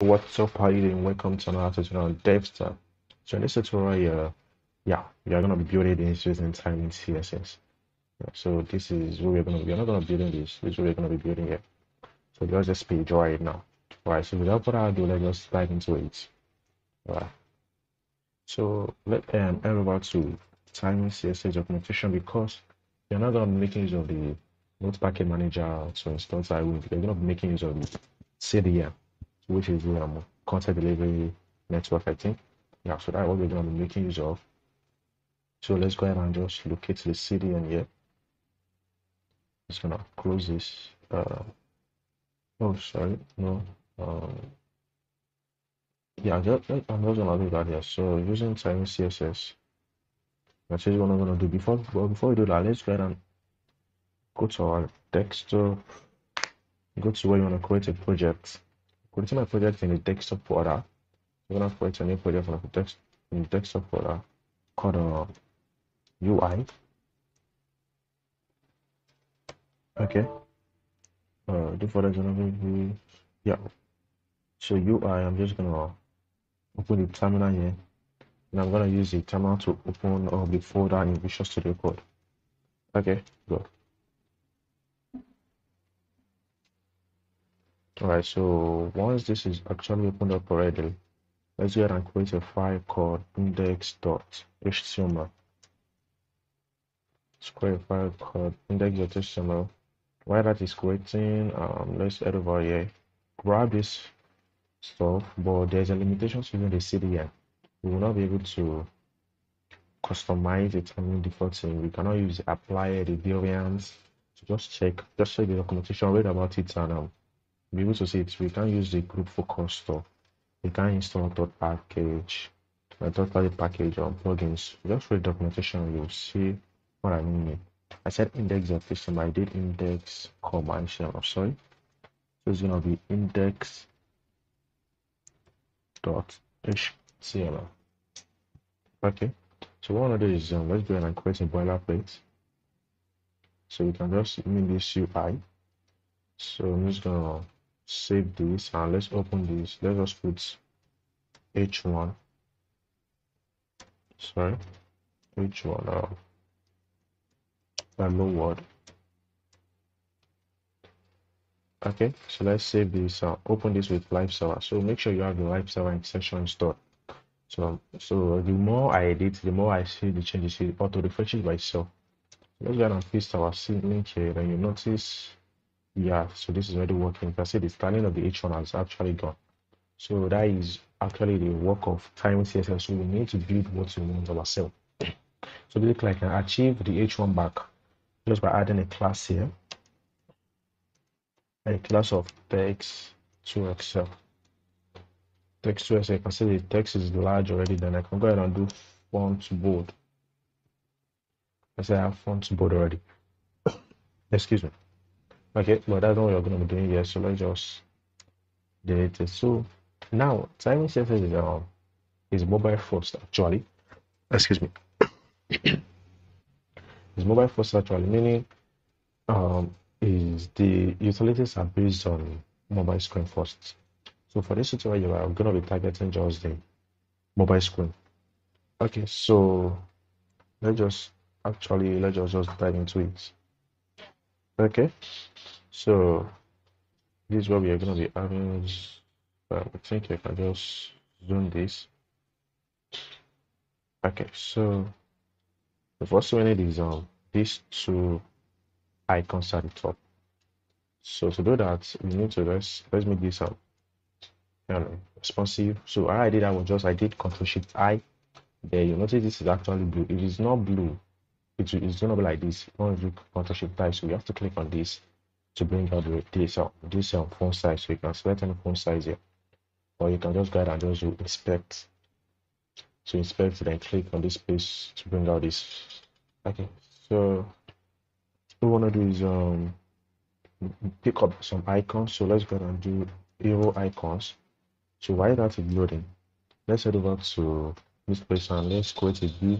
What's up, how you doing? Welcome to another tutorial on DevStar. So in this tutorial, uh, yeah, we are going to be building this using Tailwind CSS. Yeah, so this is what we're going to be. We're not going to be building this. This is what we're going to be building here. So there's this page right now. All right, so without further ado, let's just dive into it. All right. So let um head over to Tailwind CSS documentation because you're not going to be making use of the Node Package Manager to install Tailwind. You're going to be making use of the CDN which is the um, content delivery network, I think. Yeah, so that's what we're going to be making use of. So let's go ahead and just locate the CDN here. Just gonna close this. Uh, oh, sorry, no. Um, yeah, just, I'm just gonna do that here. So using Tailwind CSS, that's what I'm gonna do. Before, well, before we do that, let's go ahead and go to our desktop. Go to where you want to create a project creating my project in the desktop folder. I'm gonna create a new project from the text in the desktop folder called uh, UI. Okay. Uh, the folder is gonna be yeah. So UI, I'm just gonna open the terminal here, and I'm gonna use the terminal to open uh, the folder in Visual Studio Code. Okay, good. Alright, so once this is actually opened up already, let's go ahead and create a file called index.html. Let's create a file called index.html. While that is creating, um, let's head over here, grab this stuff, but there's a limitation to using the CDN. We will not be able to customize it I mean default thing. We cannot use apply the variants. So just check, just check the documentation, read about it and um, be able to see it, we can use the group focus store. We can install dot package, a third party package or plugins. Just read documentation, you'll see what I mean. I said index of system, I did index commercial, I'm sorry. So it's gonna be index dot html. Okay, so what I do is um, let's go ahead and create a boilerplate. So we can just name this UI. So I'm just gonna save this and let's open this let's put h1 sorry. H1 uh, hello world okay so let's save this uh, open this with live server. So make sure you have the live server extension installed. So so the more i edit the more i see the changes it auto refreshes by itself. Let's go and paste our link here. And you notice yeah so this is already working. You can see the scanning of the h1 has actually gone. So that is actually the work of Tailwind css so we need to build what we want ourselves. So basically i can achieve the h1 back just by adding a class here. A class of text 2xl. Text 2xl. You can see the text is large already. Then i can go ahead and do font bold. I say i have font bold already. Excuse me Okay, but that's what you're going to be doing here. So let's just delete it. So now Tailwind CSS is um is mobile first actually. Excuse me. is mobile first actually meaning um is the utilities are based on mobile screen first. So for this tutorial, you are going to be targeting just the mobile screen. Okay, so let's just actually let's just, just dive into it. Okay, so this is what we are going to be having. Um, I think I can just zoom this. Okay, so the first we need is um these two icons at the top. So to do that, we need to let's let's make this um um, responsive. So I did i was just I did Control Shift I. There you notice this is actually blue. It is not blue it, it's going to be like this. You do Ctrl Shift type, so you have to click on this to bring out the this uh, this uh, font size. So you can select any font size here, or you can just go ahead and just do inspect. To inspect, then click on this space to bring out this. Okay, so what we want to do is um pick up some icons. So let's go ahead and do arrow icons. So while that is loading, let's head over to this place and let's create a view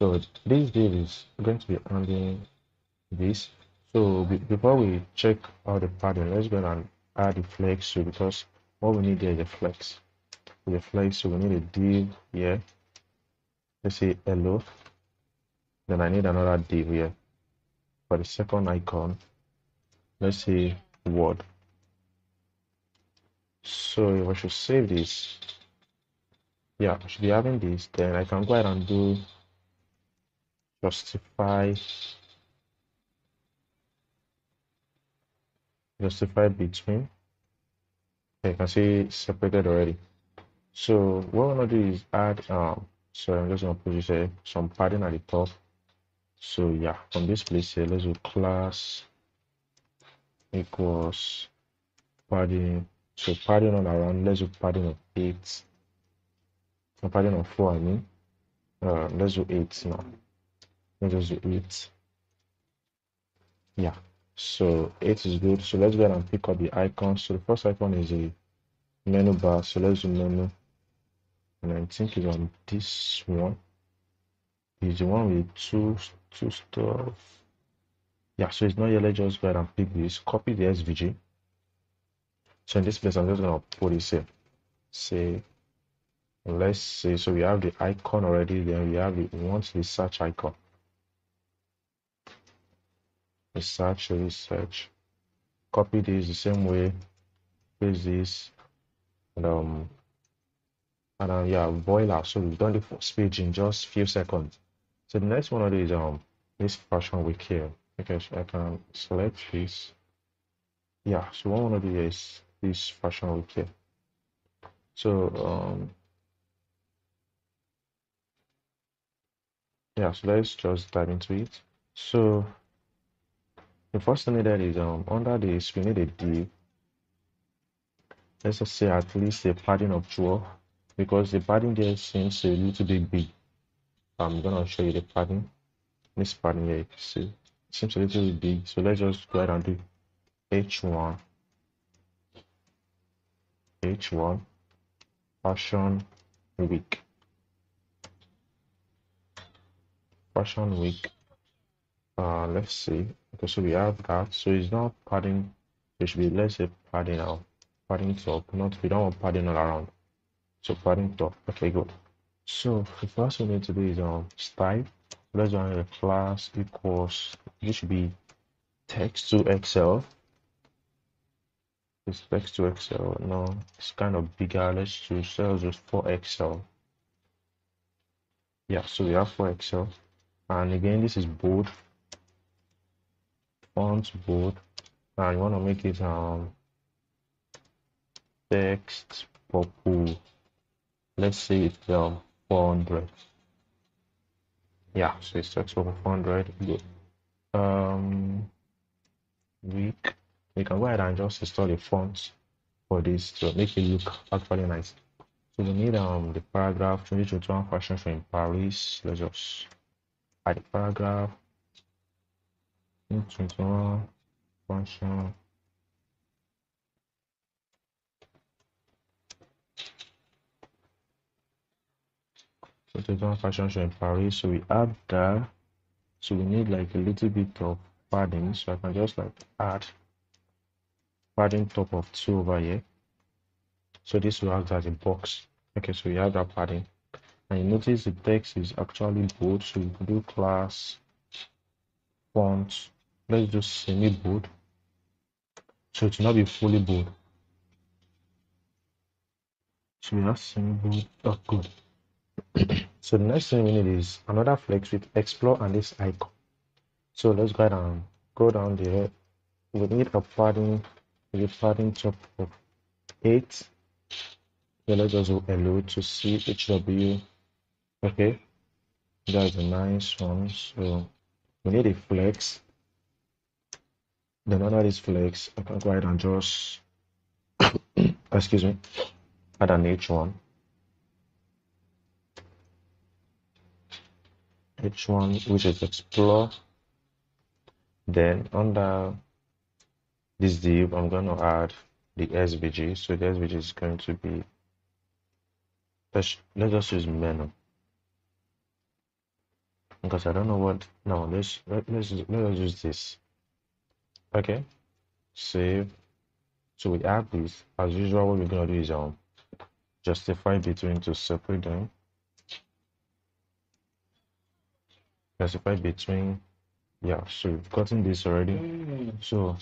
so this div is going to be handling this. So before we check out the pattern, let's go and add the flex so because what we need there is a flex. The flex, so we need a div here. Let's say hello. Then I need another div here. For the second icon, let's say word. So if I should save this, yeah, I should be having this. Then I can go ahead and do justify justify between. You can see separated already. So what I'm gonna do is add um so I'm just gonna put this here some padding at the top. So yeah, from this place here, let's do class equals padding. So padding on around, let's do padding of eight. No, padding of four, I mean. Uh, let's do eight now. Just do eight. Yeah. So eight is good. So let's go ahead and pick up the icon. So the first icon is a menu bar. So let's do menu. And I think it's on this one. Is the one with two two stuff. Yeah, so it's not. Let's just go ahead and pick this. Copy the SVG. So in this place, I'm just gonna put this here. Say let's say so we have the icon already, then we have the want the search icon. Research, research. Copy this the same way. Paste this. And um and um yeah, boiler. So we've done the first page in just few seconds. So the next one is um this fashion week here. Okay, so I can select this. Yeah, so want to do is this fashion week here. So um yeah, so let's just dive into it. So the first thing needed is um under this we need a. Let's just say at least a padding of 12 because the padding there seems a little bit big. I'm gonna show you the padding. This padding here, you see seems a little bit big. So let's just go ahead and do H1 H1 fashion week fashion week uh let's see. Okay so we have that. So it's not padding. It should be let's say padding now padding top not we don't want padding all around. So padding top okay good. So the first we need to do is um style. Let's run the class equals this should be text 2xl. It's text 2xl. No it's kind of bigger. Let's choose cells just 4xl. Yeah so we have 4xl. And again this is bold font bold and you want to make it um text purple let's say it's um 400 yeah so it's text purple 400 good. Um week you can go ahead and just install a font for this to make it look actually nice. So we need um the paragraph 2021 fashion show in paris. Let's just add the paragraph 2021 fashion So 2021 fashion show in paris so we add that. So we need like a little bit of padding. So i can just like add padding top of two over here. So this will act as a box. Okay so we have that padding. And you notice the text is actually bold. So you can do class font let's do semi bold. So it will not be fully bold. So we have semi bold oh good. So the next thing we need is another flex with explore and this icon. So let's go and go down there. We need a padding with padding top of 8 so let's just go hello to see hw okay. That's a nice one. So we need a flex then under this flex i can go ahead and just excuse me. Add an h1 h1 which is explore. Then under this div i'm going to add the svg so the svg is going to be let's just use menu. Because i don't know what no let's let, let's let's use this okay save So we add this. As usual, what we're gonna do is um justify between to separate them. Justify between yeah, so we've gotten this already. So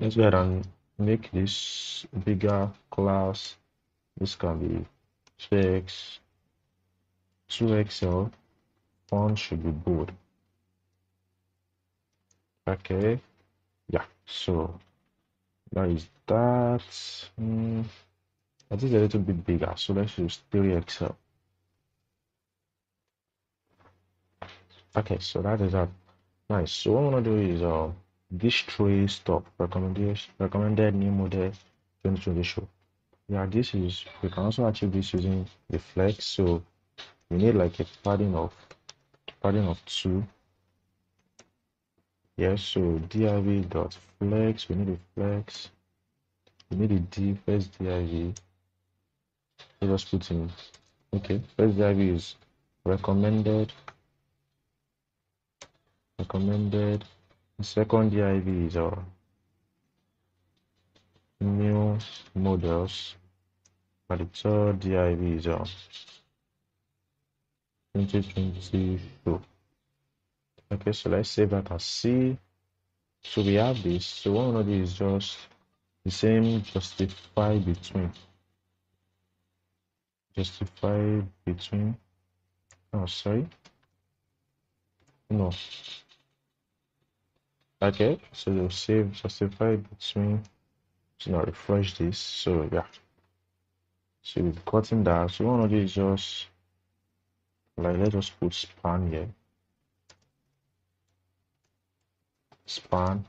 let's go ahead and make this bigger class. This can be 2x, 2xl. Font should be bold. Okay, yeah, so that is that. Mm, that is a little bit bigger, so let's use 3xl. Okay, so that is that. Nice. So what I want to do is uh, this tray stop recommendation recommended new model 2020 show. Yeah, this is we can also achieve this using the flex. So we need like a padding of padding of two. Yes, so div dot flex. We need a flex. We need a div first div. Let us put in okay. First div is recommended recommended. The second div is uh, new models. And the third div is uh, 2020 show. Okay, so let's save that as C. So we have this. So what we to do is just the same justify between. Justify between. Oh, sorry. No, okay so you'll save justify between so now refresh this so yeah so we've gotten that so one of these just like let's just put span here span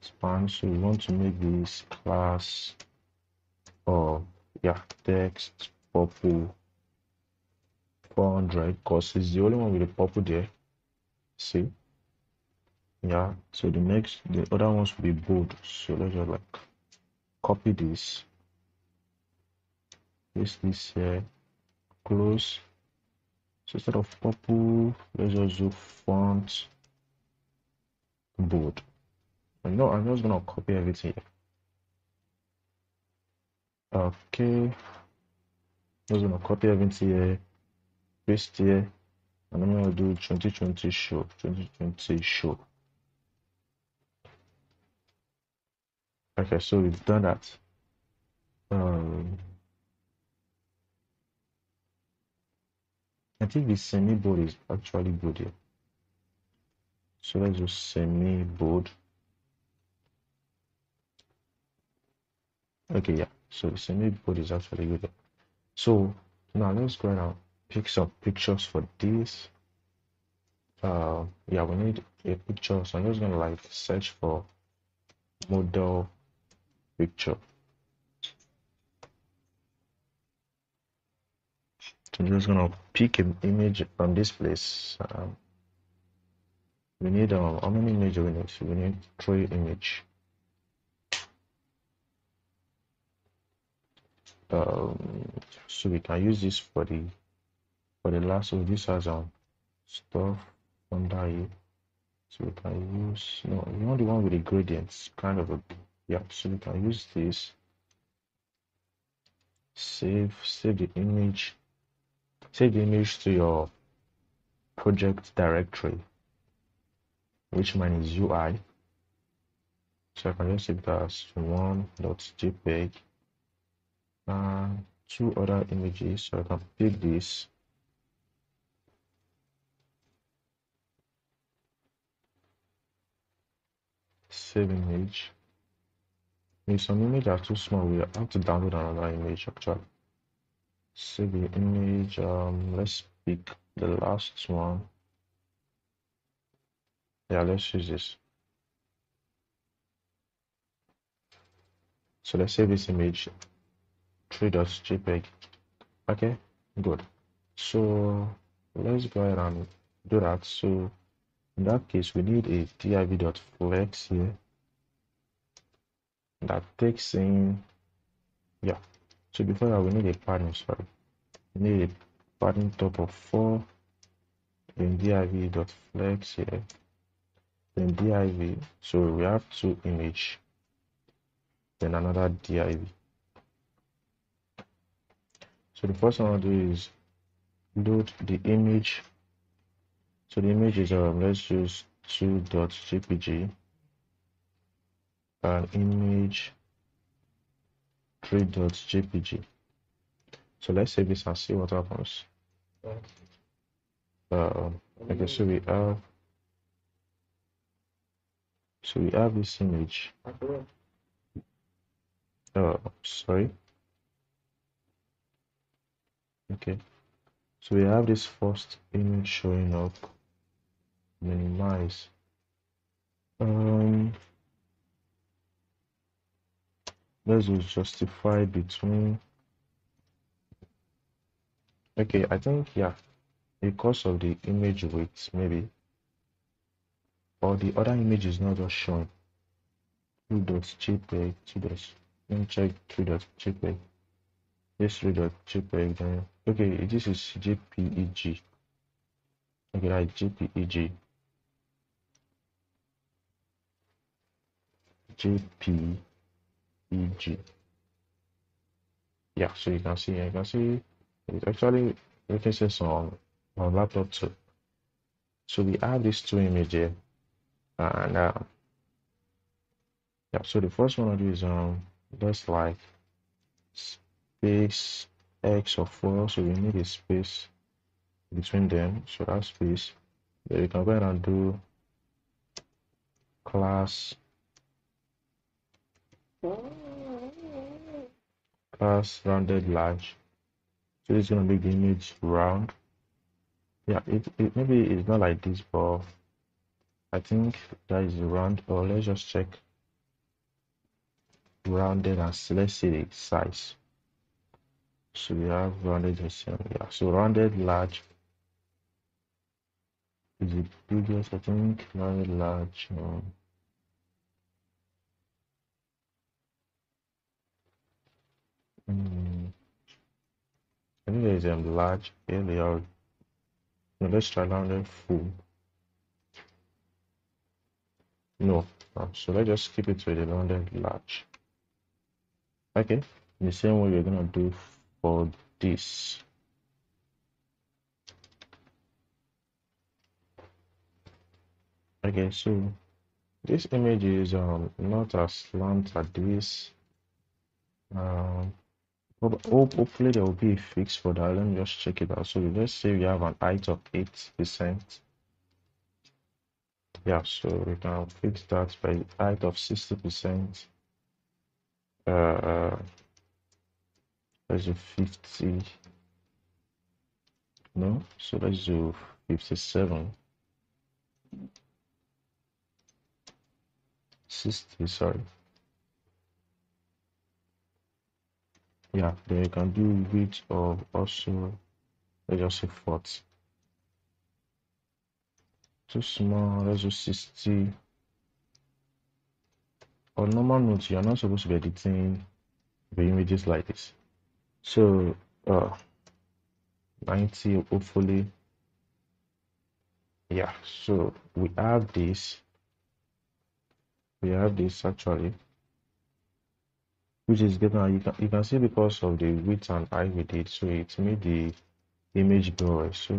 span so we want to make this class of yeah text purple 400 because it's the only one with the purple there see? Yeah so the next the other ones will be bold. So let's just like copy this. Paste this here close. So instead of purple let's just do font bold. And no i'm just gonna copy everything okay. Just gonna copy everything here paste here and I'm gonna do 2020 show 2020 show. Okay so we've done that. Um I think the semi bold is actually good here so let's do semi bold. Okay yeah. So the semi bold is actually good so now let's go and pick some pictures for this. Uh yeah we need a picture so i'm just gonna like search for model picture so just gonna pick an image from this place. Um, we need um how many images we need? We need three image. Um so we can use this for the for the last of this has um stuff under it so we can use no you want the one with the gradients kind of a yeah so we can use this. Save save the image save the image to your project directory which mine is ui so i can just save it as one.jpg and two other images so i can pick this save image. If some image are too small, we have to download another image actually. Save the image, um, let's pick the last one. Yeah, let's use this. So let's save this image 3.jpg. Okay, good. So let's go ahead and do that. So in that case, we need a div.flex here that takes in, yeah. So before that, we need a padding, sorry. We need a padding top of 4. then div dot flex here then div so we have two image then another div so the first one i'll do is load the image so the image is um let's use 2.jpg an image 3.jpg so let's save this and see what happens. Uh, okay so we have so we have this image. Uh sorry. Okay. So we have this first image showing up. Minimize. Um let's justify between okay i think yeah because of the image weight maybe or the other image is not just shown 2 dots jpeg 2 dots let me check 3 dots jpeg this 3 dot jpeg then okay this is jpeg okay like jpeg jpeg yeah so you can see you can see it's actually sense on on laptop too. So we have these two images and uh, yeah so the first one i do is um just like space x or 4 so we need a space between them so that space then you can go ahead and do class class rounded large. So it's to make the image round. Yeah it, it maybe it's not like this but i think that is round or let's just check. Rounded and let's see the size. So we have rounded the same. yeah. So rounded large is the biggest i think rounded large um, mm, I think there is a um, large here they are. No, let's try rounded full. No so let's just keep it to the rounded large. Okay. The same way we're gonna do for this. Okay so this image is um not as slant as this. Um hopefully there will be a fix for that. Let me just check it out. So let's say we have an height of eight percent. Yeah so we can fix that by height of 60 percent. Uh let's do 50 no so let's do 57 60 sorry yeah then you can do width of also let's just say 40 too small let's do 60 on normal notes you're not supposed to be editing the images like this. So uh 90 hopefully. Yeah so we have this. We have this actually which is getting you can you can see because of the width and height we did so it made the image blurry so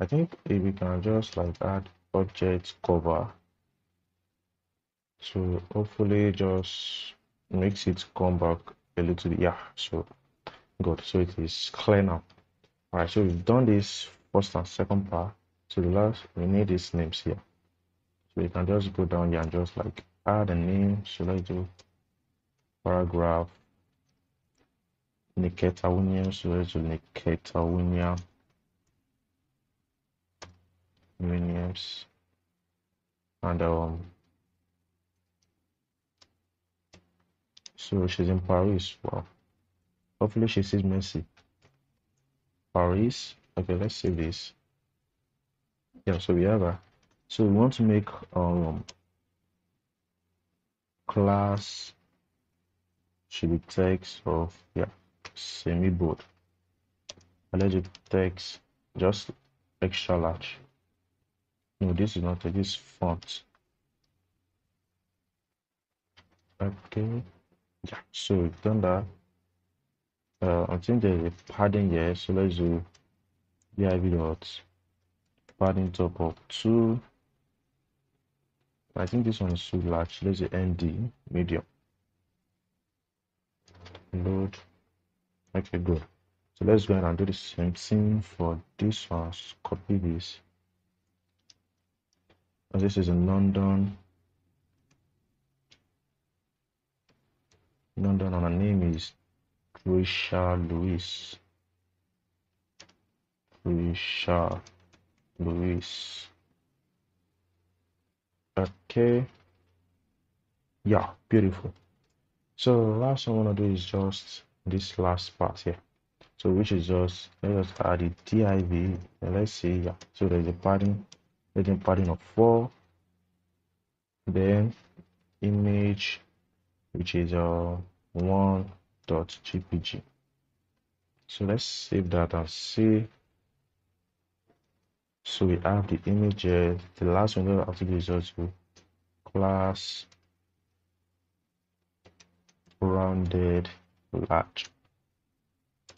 i think if we can just like add object cover. So hopefully just makes it come back a little bit yeah. So good. So it is clear now. All right so we've done this first and second part. So the last we need these names here. So you can just go down here and just like add a name. So let's do paragraph. Let's do Nikita Williams? Williams. And um so she's in Paris well hopefully she sees Messi. Paris? Okay let's save this. Yeah so we have a so we want to make um class should be text of yeah semi bold. Let's do text just extra large. No this is not this font. Okay. Yeah so we've done that. Uh, I think there's a padding here so let's do div dot padding top of two. I think this one is too large. Let's do nd medium load okay good so let's go ahead and do the same thing for this one copy this and this is in london london and her name is Trisha Louise. Trisha Louise. Okay. Yeah, beautiful. So last I want to do is just this last part here. So which is just let's just add the div and let's see yeah. So there's a padding, there's padding of four. Then image, which is uh one dot .jpg. So let's save that and see. So we have the images. The last one that I have to do is just class rounded large.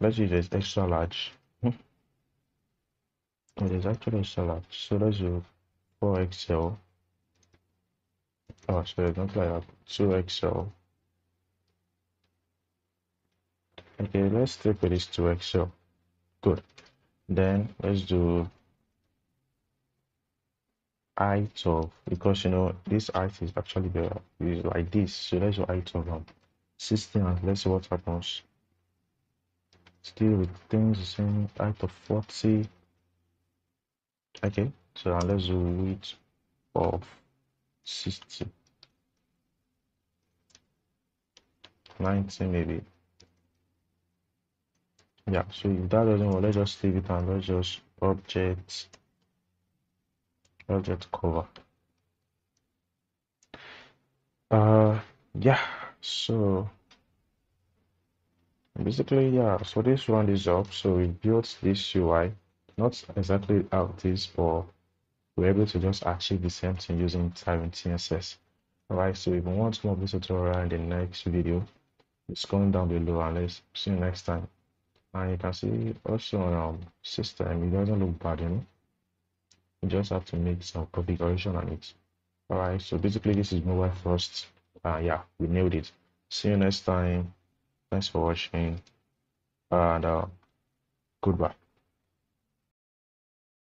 Let's use this extra large. Hmm. it is actually extra large. So let's do 4XL. Oh, sorry, not like that. 2XL. okay let's stick with this 2XL. good then let's do height of because you know this height is actually the is like this so let's do height of 16 and let's see what happens. Still with things the same height of 40 okay so let's do width of 60 90 maybe. Yeah so if that doesn't work let's just leave it and let's just object object cover. Uh yeah so basically yeah so this one is up so we built this ui not exactly out this but we're able to just achieve the same thing using Tailwind CSS all right so if you want more of this tutorial in the next video it's going down below and let's see you next time. And you can see also on um, system it doesn't look bad you know. You just have to make some configuration on it. All right so basically this is mobile first uh yeah we nailed it. See you next time. Thanks for watching. And uh goodbye